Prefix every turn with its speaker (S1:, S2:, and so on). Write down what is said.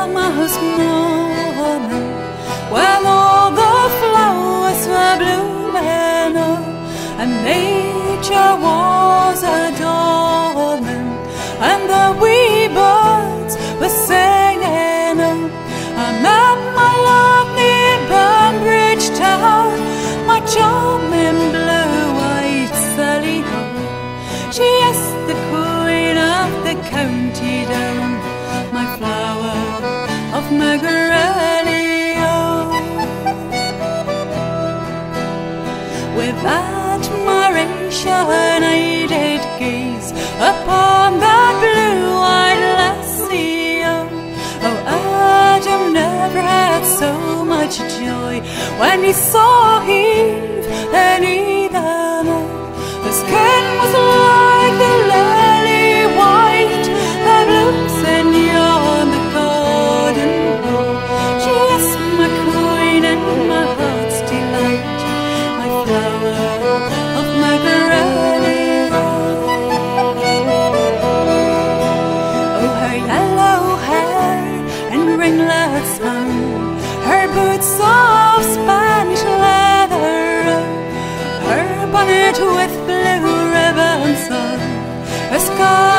S1: jamás no. With admiration I did gaze upon that blue-eyed lassie. Oh, Adam never had so much joy when he saw Eve and Eden. Her boots of Spanish leather. Her bonnet with blue ribbons A scarf